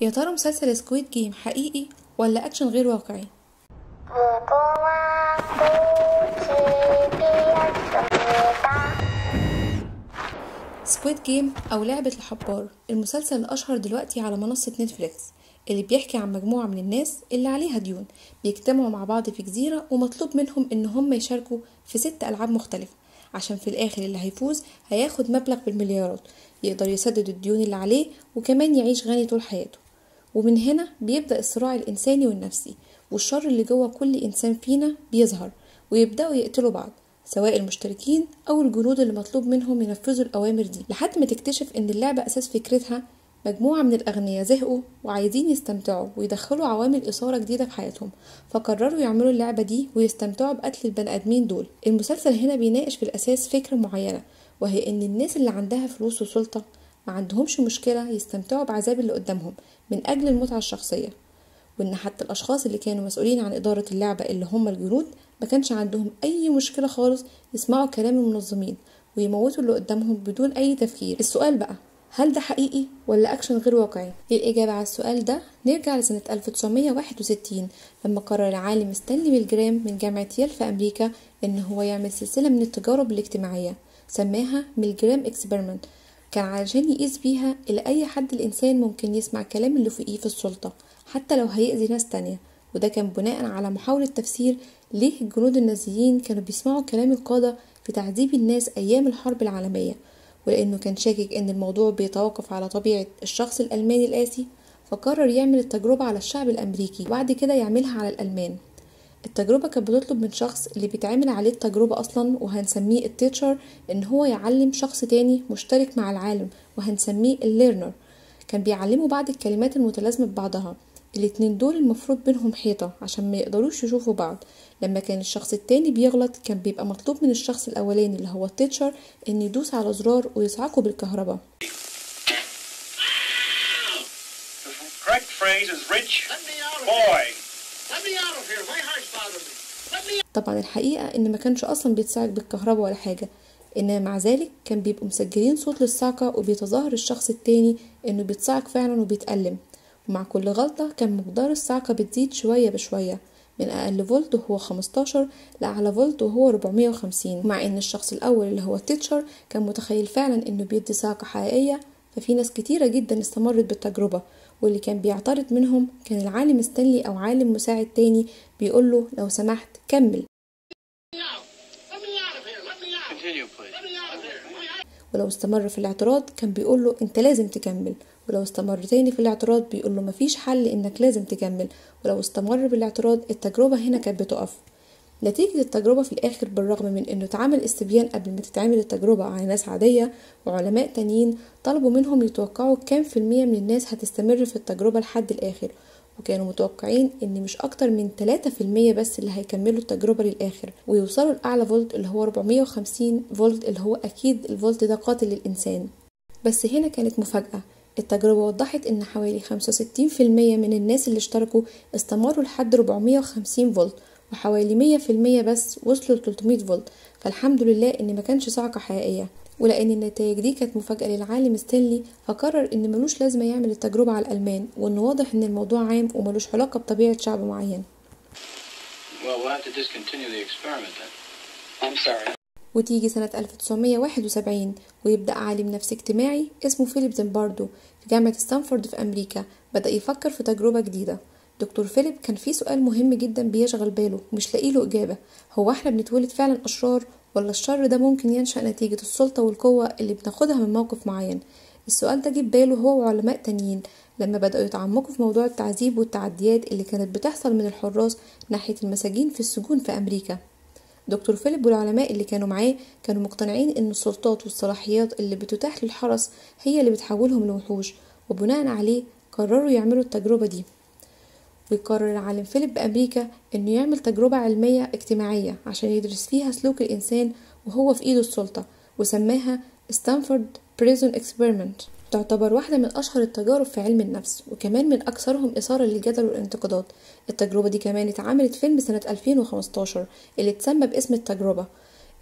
يا ترى مسلسل Squid Game حقيقي ولا أكشن غير واقعي؟ Squid Game أو لعبة الحبار المسلسل الأشهر دلوقتي على منصة نتفليكس اللي بيحكي عن مجموعة من الناس اللي عليها ديون بيجتمعوا مع بعض في جزيرة ومطلوب منهم إن هم يشاركوا في ست ألعاب مختلفة عشان في الآخر اللي هيفوز هياخد مبلغ بالمليارات يقدر يسدد الديون اللي عليه وكمان يعيش غني طول حياته ومن هنا بيبدأ الصراع الإنساني والنفسي والشر اللي جوه كل إنسان فينا بيظهر ويبدأوا يقتلوا بعض سواء المشتركين أو الجنود اللي مطلوب منهم ينفذوا الأوامر دي. لحد ما تكتشف إن اللعبة أساس فكرتها مجموعة من الأغنياء زهقوا وعايزين يستمتعوا ويدخلوا عوامل إثارة جديدة في حياتهم فقرروا يعملوا اللعبة دي ويستمتعوا بقتل البني آدمين دول. المسلسل هنا بيناقش في الأساس فكرة معينة وهي إن الناس اللي عندها فلوس وسلطة ما عندهمش مشكلة يستمتعوا بعذاب اللي قدامهم من أجل المتعة الشخصية. وإن حتى الأشخاص اللي كانوا مسؤولين عن إدارة اللعبة اللي هم الجنود ما كانش عندهم أي مشكلة خالص يسمعوا كلام المنظمين ويموتوا اللي قدامهم بدون أي تفكير. السؤال بقى هل ده حقيقي ولا أكشن غير واقعي؟ للإجابة على السؤال ده؟ نرجع لسنة 1961 لما قرر العالم ستانلي ميلجرام من جامعة ييل في أمريكا إن هو يعمل سلسلة من التجارب الاجتماعية سماها Milgram experiment. كان علشان يقيس بيها إلى أي حد الإنسان ممكن يسمع كلام اللي فوقيه في السلطة حتى لو هيأذي ناس تانية. وده كان بناء على محاولة تفسير ليه الجنود النازيين كانوا بيسمعوا كلام القادة في تعذيب الناس أيام الحرب العالمية. ولأنه كان شاكك إن الموضوع بيتوقف على طبيعة الشخص الألماني القاسي فقرر يعمل التجربة على الشعب الأمريكي وبعد كده يعملها على الألمان. التجربة كانت بتطلب من شخص اللي بيتعمل عليه التجربة أصلا وهنسميه ال teacher إن هو يعلم شخص تاني مشترك مع العالم وهنسميه ال learner كان بيعلمه بعض الكلمات المتلازمة ببعضها. الاتنين دول المفروض بينهم حيطة عشان ما يقدروش يشوفوا بعض. لما كان الشخص التاني بيغلط كان بيبقى مطلوب من الشخص الأولاني اللي هو ال teacher إن يدوس على زرار ويصعقه بالكهرباء. Correct phrase is rich boy. طبعا الحقيقة إن ما كانش أصلا بيتصعق بالكهرباء ولا حاجة إنما مع ذلك كان بيبقوا مسجلين صوت للصعقة وبيتظاهر الشخص التاني إنه بيتصعق فعلا وبيتألم. ومع كل غلطة كان مقدار الصعقة بتزيد شوية بشوية. من أقل فولت وهو 15 لأعلى فولت وهو 450 مع إن الشخص الأول اللي هو ال teacher كان متخيل فعلا إنه بيدي صعقة حقيقية ففي ناس كتيرة جدا استمرت بالتجربة. واللي كان بيعترض منهم كان العالم ستانلي أو عالم مساعد تاني بيقوله لو سمحت كمل. ولو استمر في الاعتراض كان بيقوله أنت لازم تكمل. ولو استمر تاني في الاعتراض بيقوله مفيش حل إنك لازم تكمل. ولو استمر بالاعتراض التجربة هنا كانت بتقف. نتيجة التجربة في الآخر بالرغم من إنه اتعمل استبيان قبل ما تتعمل التجربة على ناس عادية وعلماء تانيين طلبوا منهم يتوقعوا كام في المية من الناس هتستمر في التجربة لحد الآخر. وكانوا متوقعين إن مش أكتر من 3% بس اللي هيكملوا التجربة للآخر ويوصلوا لأعلى فولت اللي هو 450 فولت اللي هو أكيد الفولت ده قاتل للإنسان. بس هنا كانت مفاجأة. التجربة وضحت إن حوالي 65% من الناس اللي اشتركوا استمروا لحد 450 فولت. وحوالي 100% بس وصلوا ل 300 فولت. فالحمد لله إن ما كانش صعقة حقيقية. ولأن النتائج دي كانت مفاجأة للعالم ستانلي فقرر إن ملوش لازمة يعمل التجربة على الألمان وإن واضح إن الموضوع عام وملوش علاقة بطبيعة شعب معين. Well, we'll. وتيجي سنة 1971 ويبدأ عالم نفس اجتماعي اسمه فيليب زمباردو في جامعة ستانفورد في أمريكا. بدأ يفكر في تجربة جديدة. دكتور فيليب كان في سؤال مهم جدا بيشغل باله ومش لاقي له إجابة. هو إحنا بنتولد فعلا أشرار ولا الشر ده ممكن ينشأ نتيجة السلطة والقوة اللي بناخدها من موقف معين؟ السؤال ده جه باله هو وعلماء تانيين. لما بدأوا يتعمقوا في موضوع التعذيب والتعديات اللي كانت بتحصل من الحراس ناحية المساجين في السجون في أمريكا. دكتور فيليب والعلماء اللي كانوا معاه كانوا مقتنعين إن السلطات والصلاحيات اللي بتتاح للحرس هي اللي بتحولهم لوحوش وبناء عليه قرروا يعملوا التجربة دي. ويقرر العالم فيليب بأمريكا إنه يعمل تجربة علمية اجتماعية عشان يدرس فيها سلوك الإنسان وهو في إيده السلطة وسماها Stanford Prison Experiment تعتبر واحدة من أشهر التجارب في علم النفس وكمان من أكثرهم إثارة للجدل والانتقادات التجربة دي كمان اتعملت فيلم سنة 2015 اللي اتسمى باسم التجربة.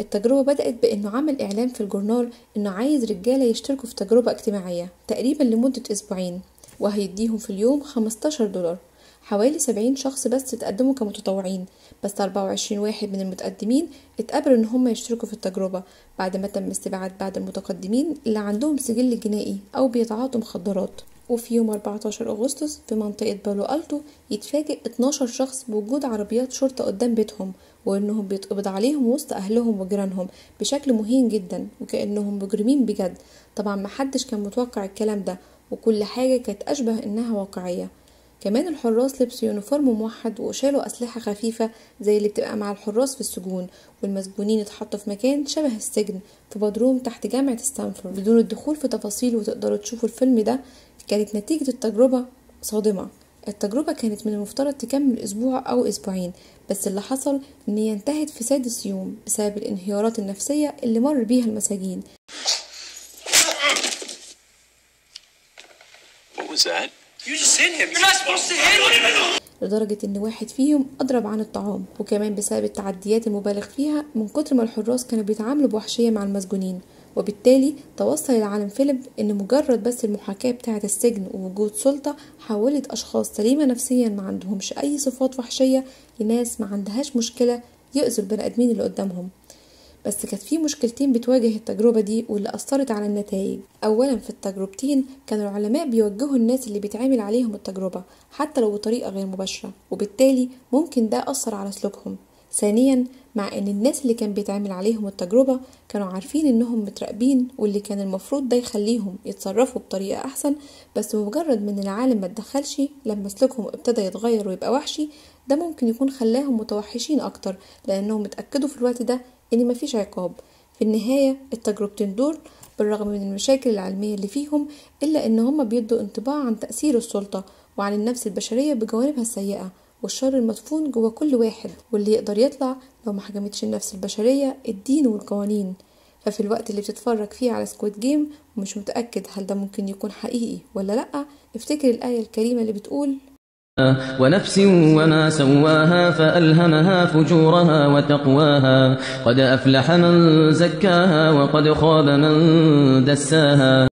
التجربة بدأت بإنه عمل إعلان في الجورنال إنه عايز رجالة يشتركوا في تجربة اجتماعية تقريبا لمدة أسبوعين وهيديهم في اليوم 15 دولار. حوالي 70 شخص بس اتقدموا كمتطوعين بس 24 واحد من المتقدمين اتقبلوا إن هم يشتركوا في التجربة بعد ما تم استبعاد بعض المتقدمين اللي عندهم سجل جنائي أو بيتعاطوا مخدرات. وفي يوم 14 أغسطس في منطقة بالو ألتو يتفاجئ 12 شخص بوجود عربيات شرطة قدام بيتهم وإنهم بيتقبض عليهم وسط أهلهم وجيرانهم بشكل مهين جدا وكأنهم مجرمين بجد. طبعا محدش كان متوقع الكلام ده وكل حاجة كانت أشبه إنها واقعية. كمان الحراس لبسوا uniform موحد وشالوا أسلحة خفيفة زي اللي بتبقى مع الحراس في السجون والمسجونين اتحطوا في مكان شبه السجن في بدروم تحت جامعة ستانفورد. بدون الدخول في تفاصيل وتقدروا تشوفوا الفيلم ده كانت نتيجة التجربة صادمة. التجربة كانت من المفترض تكمل أسبوع أو أسبوعين بس اللي حصل إن هي انتهت في سادس يوم بسبب الانهيارات النفسية اللي مر بيها المساجين. What was that? You just hit him. You're not supposed to hit him. لدرجة إن واحد فيهم أضرب عن الطعام وكمان بسبب التعديات المبالغ فيها من كتر ما الحراس كانوا بيتعاملوا بوحشية مع المسجونين وبالتالي توصل العالم فيليب إن مجرد بس المحاكاة بتاعة السجن ووجود سلطة حولت أشخاص سليمة نفسيا ما عندهمش أي صفات وحشية لناس ما عندهاش مشكلة يؤذوا البني آدمين اللي قدامهم بس كانت في مشكلتين بتواجه التجربة دي واللي أثرت على النتائج. أولا في التجربتين كان العلماء بيوجهوا الناس اللي بيتعمل عليهم التجربة حتى لو بطريقة غير مباشرة وبالتالي ممكن ده أثر على سلوكهم. ثانيا مع إن الناس اللي كان بيتعمل عليهم التجربة كانوا عارفين إنهم متراقبين واللي كان المفروض ده يخليهم يتصرفوا بطريقة أحسن بس بمجرد من العالم ما اتدخلش لما سلوكهم ابتدى يتغير ويبقى وحشي ده ممكن يكون خلاهم متوحشين أكتر لأنهم اتأكدوا في الوقت ده إن مفيش عقاب. في النهاية التجربتين دول بالرغم من المشاكل العلمية اللي فيهم إلا إن هما بيدوا انطباع عن تأثير السلطة وعن النفس البشرية بجوانبها السيئة والشر المدفون جوا كل واحد واللي يقدر يطلع لو ما حكمتش النفس البشرية الدين والقوانين. ففي الوقت اللي بتتفرج فيه على Squid Game ومش متأكد هل ده ممكن يكون حقيقي ولا لأ افتكر الآية الكريمة اللي بتقول ونفس وما سواها فألهمها فجورها وتقواها. قد أفلح من زكاها وقد خاب من دساها.